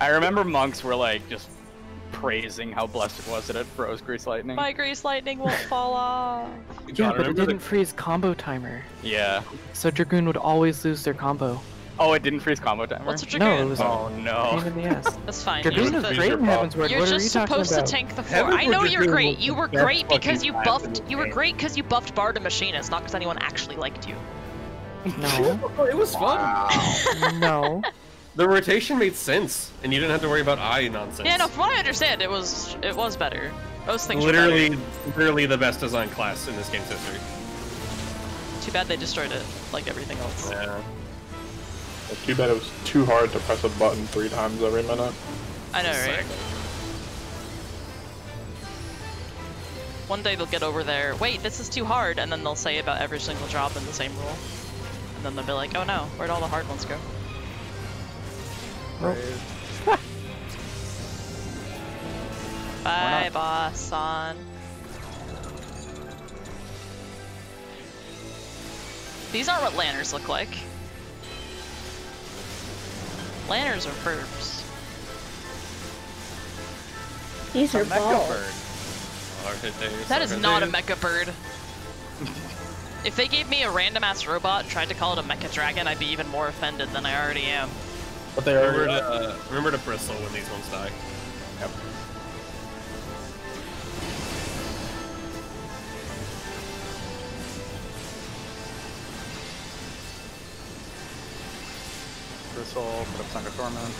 I remember monks were like just praising how blessed it was that it froze grease lightning. My grease lightning won't fall off. Yeah, but it didn't freeze combo timer. Yeah. So Dragoon would always lose their combo. Oh, it didn't freeze combo timer. What's a No, dragoon? it was Oh no. in the ass. That's fine. You're, Dragoon is the- great in Heavensward. you're what just you supposed to tank the Heaven floor. I know you're great. You were great because you buffed. You were great because you buffed Bard and Machinist, not because anyone actually liked you. No, it was fun. no. The rotation made sense, and you didn't have to worry about eye nonsense. Yeah, no. From what I understand, it was it was better. Most things were Literally, better. literally the best design class in this game's history. Too bad they destroyed it, like everything else. Yeah. It's too bad it was too hard to press a button three times every minute. I know, right? Exactly. One day they'll get over there. Wait, this is too hard, and then they'll say about every single drop in the same rule, and then they'll be like, oh no, where'd all the hard ones go? Bye, not? boss son. These aren't what lanners look like. Lanners are perps. These are Mecha balls. bird. Hard hit days, That is not a mecha bird. if they gave me a random ass robot and tried to call it a mecha dragon, I'd be even more offended than I already am. But they Remember already to, uh, remember to bristle when these ones die. Yep. Bristle, put up Song Torment.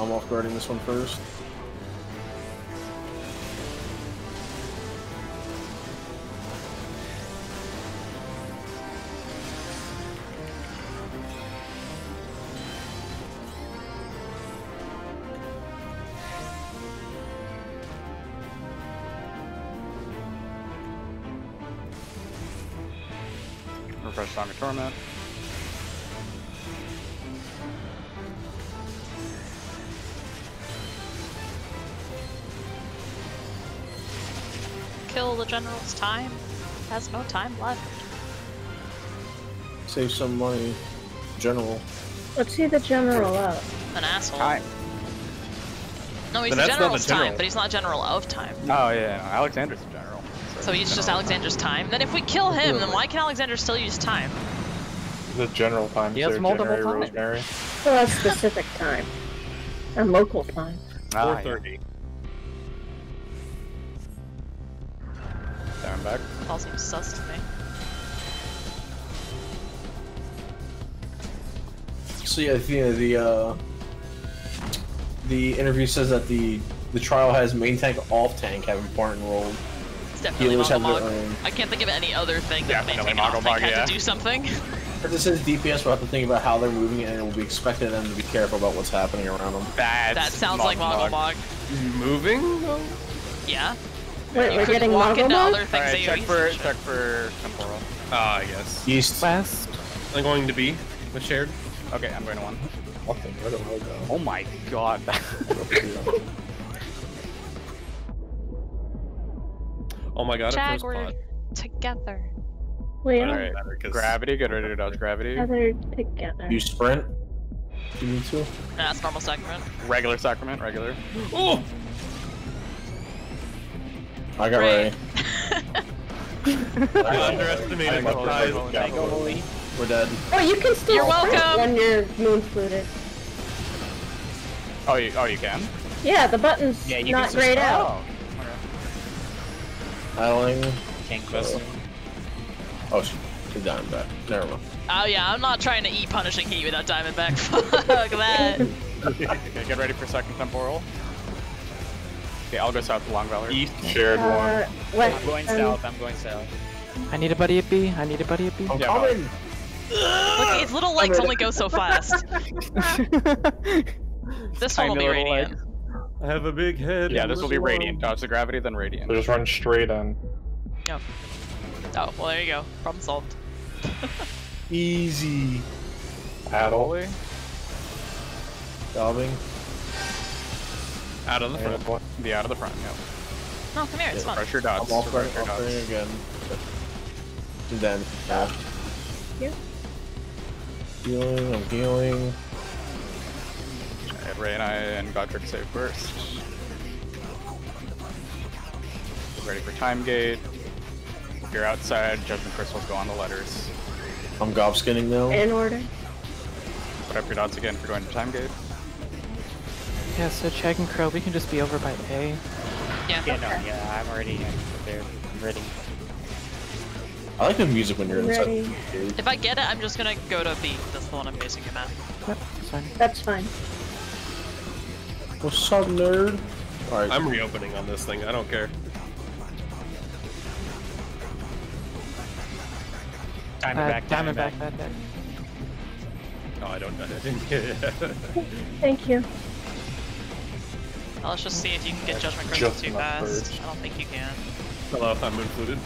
I'm off guarding this one first. Refresh Song of Torment. Kill the general's time. Has no time left. Save some money. General. Let's see the general up. An asshole. Time. No, he's But the that's not the general's time, but he's not general of time. Oh yeah, no, Alexander's the general. So he's just Alexander's time. Then if we kill him, then why can Alexander still use time? The general time. He has multiple January times. Rosemary. Well, that's specific time. And local time. Ah, yeah. 430. Down back. All seems sus to me. So yeah, the the uh, the interview says that the the trial has main tank, off tank have important role. It's definitely Healers have Mogomog. I can't think of any other thing that Definitely maintain off tank Mogomog, had to do something. But this is DPS. We'll have to think about how they're moving it, and it will be expected of them to be careful about what's happening around them. That's that sounds like Mogomog. Mogomog. Moving? though? Yeah. Wait, You we're getting walk into Mogomog? other things Alright, that you check use for check for temporal. Ah, yes. East. West. I'm going to be with shared. Okay, I'm going to one. Nothing. Where the hell go? Oh my god. Oh my god, it Jag, froze we're together. We But it are doesn't matter, 'cause- gravity, get ready to dodge gravity. Together, together. You sprint. You need to. Nah, that's normal sacrament. Regular sacrament, regular. Oh! I got Right. ready. I underestimated the size. We're dead. Oh, you can still You're welcome. when you're moon fluted. Oh, you oh you can. Yeah, the button's Yeah, you not can grayed oh, out. okay. Idling. King Quest. Oh, she, she's down back. Never mind. Oh yeah, I'm not trying to eat punishing heat without Diamondback. Fuck that. okay, get ready for second temporal. Okay, I'll go south to Long Valley. East. Shared Uh, one. west, I'm going um, south, I'm going south. I need a buddy at B. I need a buddy at B. I'm Yeah, coming. Look, its little legs only go so fast. This one will be radiant. legs. I have a big head. Yeah, this will be little radiant. Dodge oh, the gravity, then radiant. So just run straight in. Yeah. Oh, well there you go. Problem solved. Easy. Paddle. Holy. Dobbing. Out of the front. And one. Be out of the front, yep. No, come here, it's fun. Pressure dots. I'm off pressure guarding, off dots. guarding again. And then, Yeah. healing, I'm healing. Alright, Ray and I and Godric save first. Ready for time gate. If you're outside, judgment crystals go on the letters. I'm gobskinning now. In order. Put up your dots again for going to time gate. Yeah, so Chag and Crow, we can just be over by A. Yeah. Yeah, no, yeah, I'm already there. I'm ready. I like the music when you're inside. Ready. the cave. If I get it, I'm just gonna go to B. That's the one I'm basing him at. Yep, it's fine. That's fine. What's up, nerd? Alright, I'm reopening on this thing. I don't care. Diamondback, Uh, back, Diamondback, bad, bad. No, I don't. I didn't get it. Thank you. Now let's just see if you can get Judgment Crystal Just too fast. birds. I don't think you can. Hello, I'm included.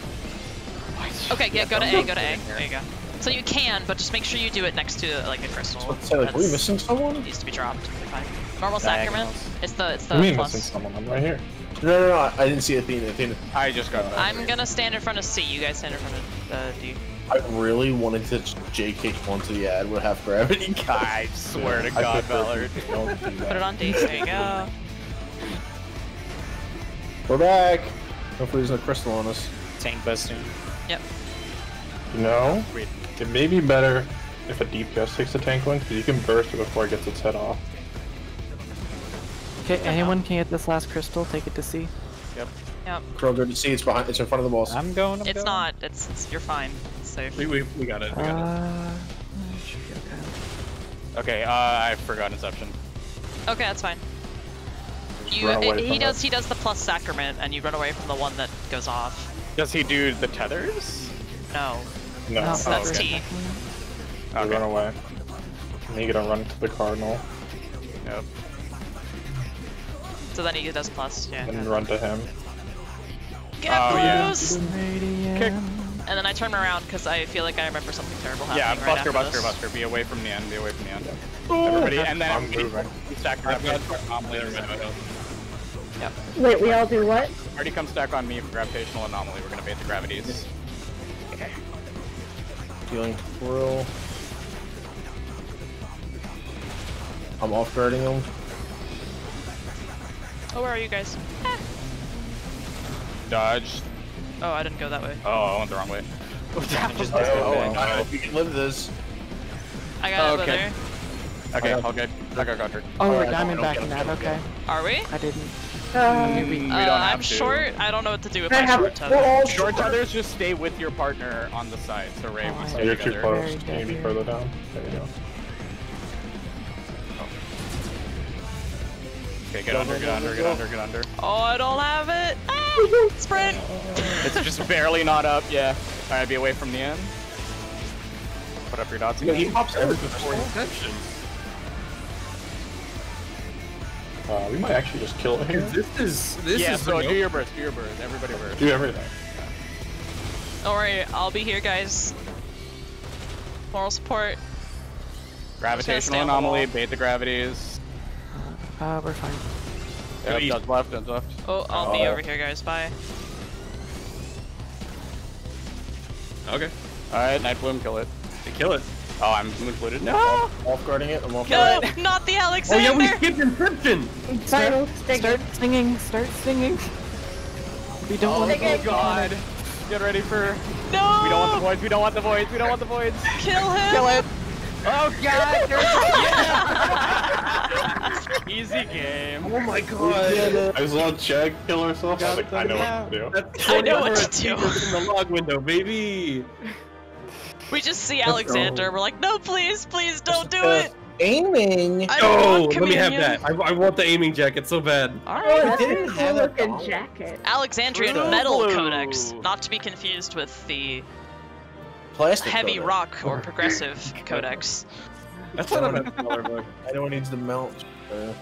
Okay, yeah, go to A, go to A. There you go. So you can, but just make sure you do it next to like a crystal. let's like, are we missing someone? needs to be dropped. You'll fine. Normal sacrament. It's the it's What do you the mean plus. missing someone? I'm right here. No, no, no, I I didn't see Athena. Athena. I just got that. I'm gonna stand in front of C. You guys stand in front of uh, D. I really wanted to JK onto the ad with half gravity. I swear to God, Ballard. don't do Put it on D. There you go. We're back. Hopefully there's no crystal on us. Tank busting. Yep. You know, Wait. it may be better if a DPS takes the tank one, because you can burst it before it gets its head off. Okay, anyone can get this last crystal, take it to C. Yep. Crow, good to see. It's behind. It's in front of the boss. I'm going. I'm It's going. not. It's, it's you're fine. It's safe. We, we, we got it. We got it. Uh, it okay. Okay, uh, I forgot Inception. Okay, that's fine. You, run away he does it. he does the plus sacrament, and you run away from the one that goes off. Does he do the tethers? No. No, Not So that's for- T. you Okay. run away. And you gotta run to the cardinal, Yep. So then he does plus, yeah. and run to him. Get Oh, yeah. Kick. And then I turn around because I feel like I remember something terrible Yeah, happening right Buster, after Buster. Buster. Be away from the end. Be away from the end. Oh. Everybody, and then I'm moving. stack I've got- gravitational Never mind, I anomaly. don't. Wait, we all do what? Already come stack on me for gravitational anomaly. We're gonna bait the gravities. Okay. Healing Crow. I'm off guarding him. Oh, where are you guys? Dodge. Oh, I didn't go that way. Oh, I went the wrong way. Just Oh, Oh, wow. I don't know if you can live this. I got it over Okay. there. Okay, I all good. I got Godric. Oh, we're diamond don't back in that, okay. Are we? I didn't. Um, We uh, don't have I'm to. short. I don't know what to do with I my have short we're tether. all Short tethers just stay with your partner on the side. So Ray, Oh, we I stay You're too together. close. Very You need to be dead further down. There you go. Okay, get under, get under, get under, get under. Oh, I don't have it. Ah, sprint. It's just barely not up. Yeah. All right, be away from the end. Put up your dots Yeah, he pops every Before Inception. Uh, we might actually just kill him. This is this yeah, is so do your burst, do your burst. Everybody burst. Do everything. Don't worry, I'll be here, guys. Moral support. Gravitational stay on the anomaly, bait the gravities. Uh, we're fine. Yep, East. Does left, does left. Oh, I'll be Oh. over here, guys. Bye. Okay, Alright, Night Bloom, kill it. they kill it. Oh, I'm included. No! Off guarding it. I'm off guarding it! Not the Alexander! Oh Alexander! yeah, we skipped Encryption! Final stick. Start singing, start singing. We don't Oh, want Stick it. god. Get ready for. no! We don't want the voids, we don't want the voids, we don't want the voids. Kill him! Kill it! Oh god! Easy game. Oh my god. I saw Chag kill herself. I was like, I know what to do. That's I know what to do. in the log window, baby. We just see Alexander. We're like, no, please, please don't do Uh, it. Aiming. I Oh, let me have that. I, I want the aiming jacket so bad. All Oh, right. didn't have cool a looking jacket. Alexandrian Blue. Metal Codex, not to be confused with the Plastic. Heavy coating. Rock or Progressive Codex. That's not a bad color, but Anyone needs to mount. Uh,